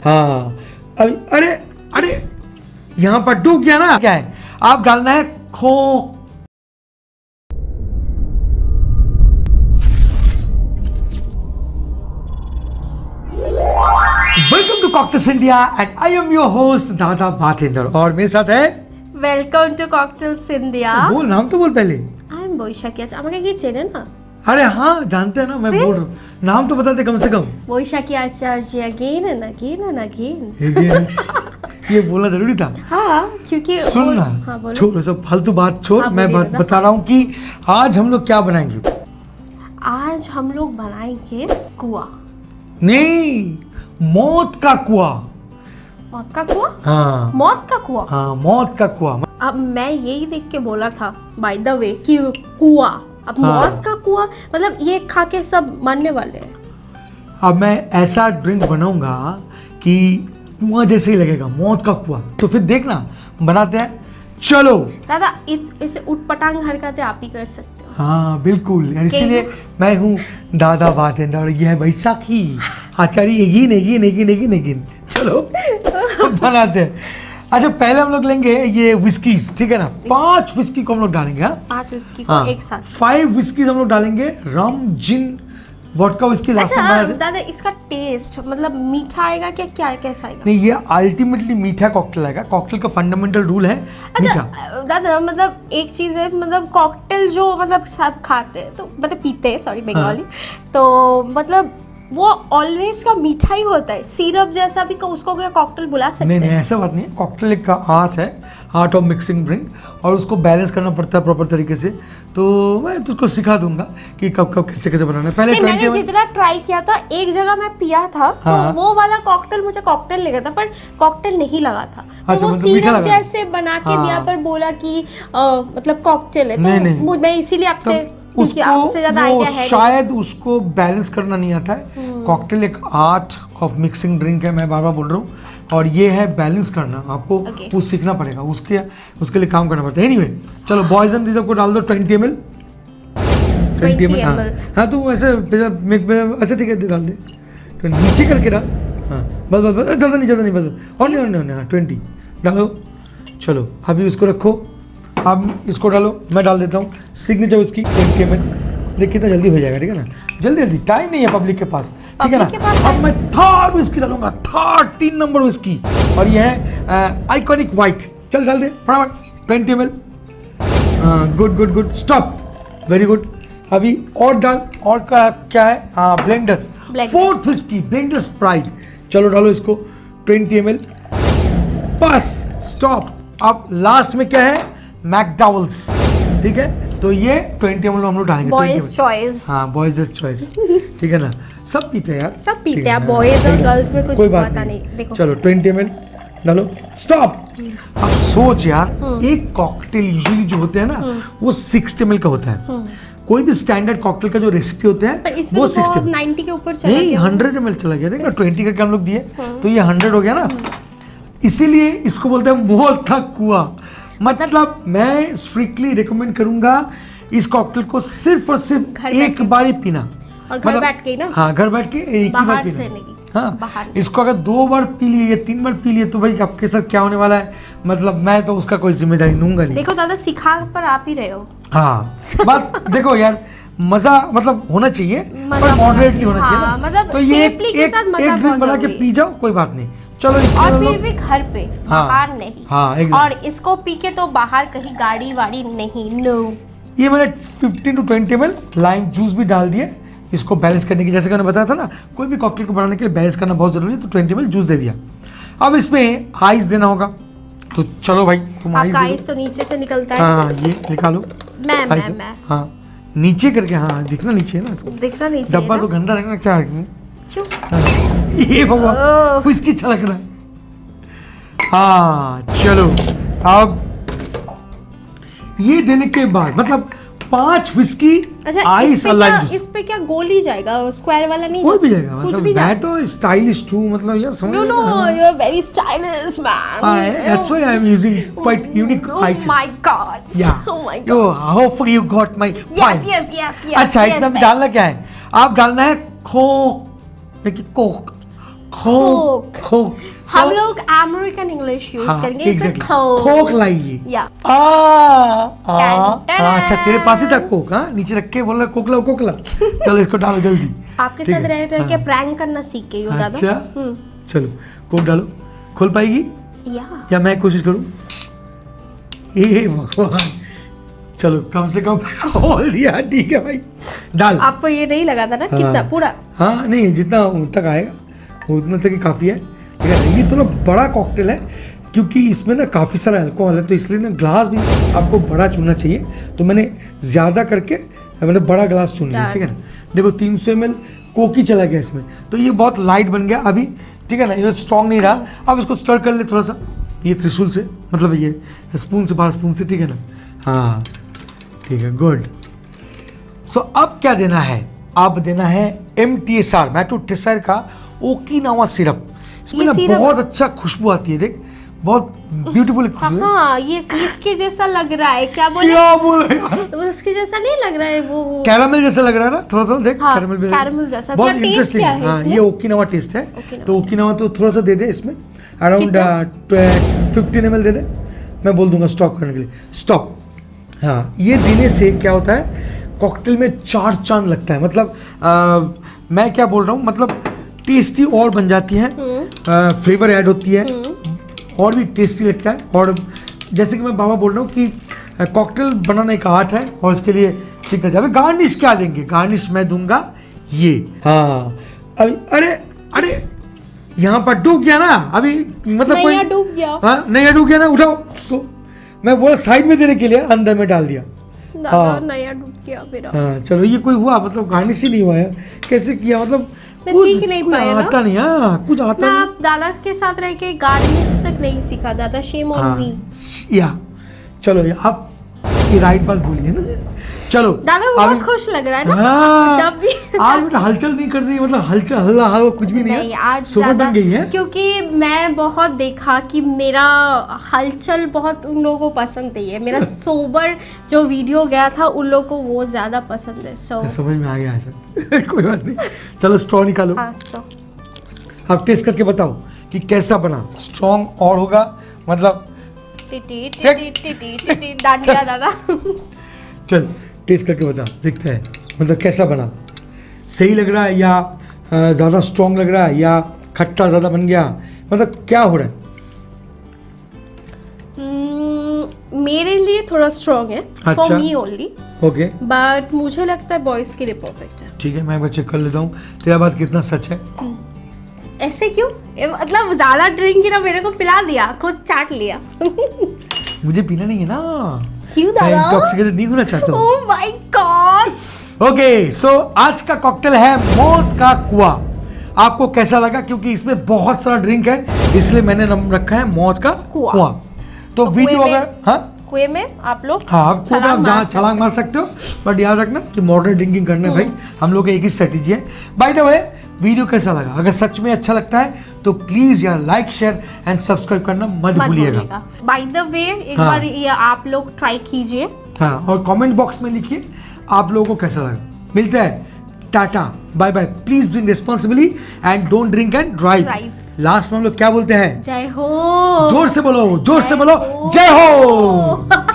हाँ अभी अरे अरे यहाँ पर डूब गया ना क्या है आप डालना है खो welcome to cocktails India and I am your host Dada Batendra और मेरे साथ है ওয়েলকাম টু ককটেলস ইন্ডিয়া बोल नाम तो बोल पहले আই এম বৈশাখী আচ্ছা আমাকে কি চেনে না अरे हाँ जानते हैं ना मैं बोल रहा हूँ। नाम तो बताते कम से कम। Vaishakhi Acharya again and again and again ये बोलना ज़रूरी था? हाँ क्योंकि सुन ना हाँ, छोड़ सब फालतू बात छोड़। हाँ, मैं बता रहा हूँ कि आज हम लोग क्या बनाएँगे? आज हम लोग बनाएँगे कुआ। नहीं मौत का कुआ। मौत का कुआ? हाँ। मौत का कुआ? हाँ मौत का कुआ। अब मैं यही देख के बोला था बाय द वे कि कुआ। अब हाँ। मौत का कुआ मतलब ये खा के सब मरने वाले हैं। अब मैं ऐसा ड्रिंक बनाऊँगा कि कुआँ जैसे ही लगेगा मौत का कुआ। तो फिर देखना बनाते हैं। चलो। दादा इत- इसे उठपटांग हरकतें आप ही कर सकते हो। हाँ बिल्कुल। इसीलिए मैं हूँ दादा बातेंद्र और ये है Baisakhi Acharya again again again again again चलो बनाते हैं। अच्छा पहले हम लोग लेंगे ये विस्कीज ठीक है ना? पाँच विस्की को हम लोग डालेंगे हाँ? पाँच उसकी को हाँ। एक साथ। फाइव विस्कीज हम लोग डालेंगे रम जिन वोडका विस्की अच्छा था। दादा इसका टेस्ट मतलब मीठा आएगा क्या क्या कैसा आएगा? नहीं ये अल्टीमेटली मीठा कॉकटेल आएगा। कॉकटेल का फंडामेंटल रूल है अच्छा दादा मतलब एक चीज़ है मतलब कॉकटेल जो मतलब सब खाते हैं तो मतलब पीते हैं सॉरी बंगाली तो मतलब वो ऑलवेज का मीठा ही होता है। सिरप जैसा भी उसको क्या कॉकटेल बुला सकते नहीं नहीं हैं। ऐसा बात नहीं है। कॉकटेल एक का आर्ट है आर्ट ऑफ़ मिक्सिंग ड्रिंक और उसको बैलेंस करना पड़ता है प्रॉपर तरीके से। तो मैं तुझको सिखा दूँगा कि कब कब कैसे कैसे बनाना है। पहले मैंने जितना ट्राई किया था एक जगह मैं पिया था हाँ। तो वो वाला कॉकटेल मुझे कॉकटेल लगा था पर कॉकटेल नहीं लगा था। तो अच्छा, वो मतलब सिरप जैसे बना के हाँ। दिया पर बोला कि मतलब कॉकटेल है तो मैं इसीलिए तो आपसे है नहीं। शायद उसको बैलेंस करना नहीं आता है। कॉकटेल एक आर्ट ऑफ़ मिक्सिंग ड्रिंक है मैं बार बार बोल रहा हूँ। और ये है बैलेंस करना। आपको Okay. वो सीखना पड़ेगा। उसके उसके लिए काम करना पड़ता है। एनीवे चलो बॉयज़ एंड रिज़र्व को डाल दो ट्वेंटी एम एल 20 हाँ। ml हाँ तू ऐसे पिज़्ज़ा- मिक में अच्छा ठीक है डाल दे। तो नीचे करके डाल। हाँ बस बस बस ज़्यादा नहीं ज़्यादा नहीं बस और नहीं और नहीं और नहीं हाँ ट्वेंटी डालो। चलो अभी उसको रखो। अब इसको डालो मैं डाल देता हूँ। सिग्नेचर उसकी ट्वेंटी एम देख कितना जल्दी हो जाएगा ठीक है ना? जल्दी जल्दी। टाइम नहीं है पब्लिक के पास ठीक है ना? अब मैं थर्ड विस्की डालूँगा थर्ड तीन नंबर विस्की और ये है आइकॉनिक वाइट चल डाल दे फटाफट। Twenty M good good good stop very good अभी और डाल और का क्या है? हाँ Blenders fourth whisky Blenders Pride चलो डालो इसको। 20 एम एल बस स्टॉप अब लास्ट में क्या है? मैकडॉवल्स। ठीक है? तो ये 20 एम हम लोग डालेंगे बॉयज़ चॉइस हाँ बॉयज़ चॉइस ठीक है ना? सब पीते हैं यार। सब पीते हैं, boys और girls में कुछ कोई बात पता नहीं, देखो। चलो 20 एम डालो। स्टॉप अब सोच यार एक कॉकटेल यूजुअली जो होते हैं ना वो 60 एम का होता है। कोई भी स्टैंडर्ड कॉकटेल का जो रेसिपी होते हैं वो तो 60 बहुत 90 के ऊपर चला नहीं हंड्रेड एम चला गया। देख ना ट्वेंटी करके हम लोग दिए। तो ये हंड्रेड हो गया ना। इसीलिए इसको बोलते हैं मोहल था कुआ। मतलब मैं स्ट्रिक्टली रिकमेंड करूँगा इस कॉकटेल को सिर्फ़ और सिर्फ़ एक बार ही पीना। और घर बैठ के ना? हाँ घर बैठ के एक ही बार पीना। हाँ इसको अगर दो बार पी लिए या तीन बार पी लिए तो भाई आपके साथ क्या होने वाला है? मतलब मैं तो उसका कोई ज़िम्मेदारी लूँगा नहीं। देखो दादा सिखा पर आप ही रहे हो। हाँ बात देखो यार मज़ा मतलब होना चाहिए पर होना मॉडरेटली चाहिए, होना चाहिए हाँ, मतलब तो ये एक के एक, साथ मज़ा एक ड्रिंक बना के पी जाओ कोई बात नहीं। चलो और फिर लोग- भी घर पे हाँ, बाहर नहीं। हाँ। और इसको पी के तो बाहर कहीं गाड़ी वाड़ी नहीं नो ये मैंने 15 टू 20 एम लाइम जूस भी डाल दिए इसको बैलेंस करने की जैसे कि मैंने बताया था ना कोई भी कॉकटेल को बनाने के लिए बैलेंस करना बहुत ज़रूरी है तो 20 एम जूस दे दिया। अब इसमें आइस देना होगा। तो चलो भाई तुम आइस आइस तो नीचे से निकलता है। हाँ ये निकालो। मैं मैं मैं। हाँ नीचे करके हाँ दिखना नीचे है ना इसको। दिखना चाहिए डब्बा तो गंदा रहेगा क्या है? ये बाबा ओह। इसकी अच्छा रहा है हाँ चलो अब ये देने के बाद मतलब पाँच विस्की अच्छा आइस इस पे क्या इस पे क्या गोली जाएगा स्क्वायर वाला नहीं कोई भी जाएगा कुछ मतलब भी मैं तो स्टाइलिश हूँ मतलब यार समझ no no you are very stylish man I'm using quite unique Oh ices. my god. Yeah. Oh my god. Yo, hopefully you got my Yes, points. yes, yes, yes, अच्छा इसमें डालना क्या है आप डालना है खो देखिए कोक खोक खोक हम लोग अमेरिकन इंग्लिश यूज़ करेंगे. खोक लाइए या आ, आ, अच्छा तेरे पास ही था कोक हाँ नीचे रख के बोल रहा कोकला कोकला चलो इसको डालो जल्दी आपके साथ रह रह के। प्रैंक करना सीख गई हो दादा अच्छा चलो कोक डालो खोल पाएगी या या मैं कोशिश करूँ हे भगवान चलो कम से कम खोल दिया ठीक है भाई डाल आपको ये नहीं लगा था ना? हाँ। कितना? पूरा? हाँ नहीं जितना तक आएगा उतना तक ही काफ़ी है। ठीक है ये थोड़ा बड़ा कॉकटेल है क्योंकि इसमें ना काफ़ी सारा अल्कोहल है तो इसलिए ना ग्लास भी आपको बड़ा चुनना चाहिए। तो मैंने ज़्यादा करके मैंने बड़ा ग्लास चुन लिया ठीक है ना? देखो तीन सौ एम कोकी चला गया इसमें। तो ये बहुत लाइट बन गया अभी ठीक है ना? ये स्ट्रॉन्ग नहीं रहा। अब इसको स्टर कर ले थोड़ा सा। ये त्रिशूल से मतलब ये स्पून से बाहर स्पून से ठीक है ना? हाँ ठीक है गुड सो अब क्या देना है? अब देना है एम टी एस आर मैटोटेसर का ओकीनावा सिरप इसमें ना बहुत अच्छा खुशबू आती है देख। बहुत ब्यूटीफुल हाँ। ये इसके जैसा लग रहा है। क्या बोले? क्या बोल? रहे उसके जैसा नहीं लग रहा है वो। कैरामल जैसा लग रहा है ना? थोड़ा थोड़ा देख हाँ, कैरामल कैरामल जैसा। बहुत इंटरेस्टिंग है। है हाँ ये ओकीनावा टेस्ट है। ओकिनावा। तो ओकीनावा तो थोड़ा सा दे दे इसमें। अराउंड फिफ्टीन एम दे दे। मैं बोल दूँगा स्टॉप करने के लिए। स्टॉप हाँ ये देने से क्या होता है? कॉकटेल में चार चाँद लगता है। मतलब आ, मैं क्या बोल रहा हूँ? मतलब टेस्टी और बन जाती है। फ्लेवर ऐड होती है। हम्म, और भी टेस्टी लगता है। और जैसे कि मैं बाबा बोल रहा हूँ कि कॉकटेल बनाने का आर्ट है और इसके लिए सीखा जाए। गार्निश क्या देंगे? गार्निश मैं दूँगा ये। हाँ। अभी अरे अरे यहाँ पर डूब गया ना। अभी मतलब कोई डूब गया। हाँ नहीं डूब गया ना। उठाओ उसको। मैं बोला साइड में देने के लिए अंदर में डाल दिया। हाँ। नया डूब मेरा हाँ चलो ये कोई हुआ मतलब गाने से नहीं हुआ यार। कैसे किया मतलब मैं कुछ- सीख नहीं कुछ पाया आता नहीं हाँ कुछ मैं आता नहीं। आप दादा के साथ रह के गार्निश तक नहीं सीखा दादा शेम ऑन मी या। चलो ये आप ये राइट बात बोलिए ना। चलो दादा बहुत खुश लग रहा है ना हाँ, जब भी आज बेटा हलचल नहीं कर रही मतलब हलचल हल्ला हल्ला कुछ भी नहीं, नहीं है आज बन गई है। क्योंकि मैं बहुत देखा कि मेरा हलचल बहुत उन लोगों को पसंद नहीं है। मेरा सोबर जो वीडियो गया था उन लोगों को वो ज़्यादा पसंद है सो समझ में आ गया ऐसा कोई बात नहीं। चलो स्ट्रॉ निकालो। हाँ आप टेस्ट करके बताओ कि कैसा बना। स्ट्रॉन्ग और होगा मतलब दादा। चल। टेस्ट करके बता देखते हैं। मतलब कैसा बना? सही लग रहा है या ज़्यादा स्ट्रॉन्ग लग रहा है या खट्टा ज़्यादा बन गया? मतलब क्या हो रहा है? हम्म, मेरे लिए थोड़ा स्ट्रॉन्ग है for. Me only okay but मुझे लगता है बॉयज़ के लिए परफेक्ट है। ठीक है मैं एक बार चेक कर लेता हूँ। तेरा बात कितना सच है? ऐसे क्यों? मतलब ज़्यादा ड्रिंक ना मेरे को पिला दिया खुद चाट लिया। मुझे पीना नहीं है ना। क्यों दादा इंटॉक्सिकेटेड नहीं होना चाहता oh my god okay so आज का कॉकटेल है मौत का कुआँ। आपको कैसा लगा? क्योंकि इसमें बहुत सारा ड्रिंक है इसलिए मैंने नाम रखा है मौत का कुआँ। कुआँ। तो तो वीडियो में- अगर हाँ? कुएँ में आप लोग हाँ आप छलांग आप जहाँ छलांग मार सकते हो बट याद रखना कि मॉडर्न ड्रिंकिंग करना है भाई हम लोग का एक ही स्ट्रेटेजी है। बाय द वे वीडियो कैसा लगा? अगर सच में अच्छा लगता है तो प्लीज़ यार लाइक शेयर एंड सब्सक्राइब करना मत भूलिएगा। बाय द वे एक हाँ। बार ये आप लोग ट्राई कीजिए। हाँ और कमेंट बॉक्स में लिखिए आप लोगों को कैसा लगा। मिलते हैं। Tata. Bye bye please drink responsibly and don't drink and drive last में हम लोग क्या बोलते हैं? जय हो। ज़ोर से बोलो ज़ोर से जय बोलो। जय हो।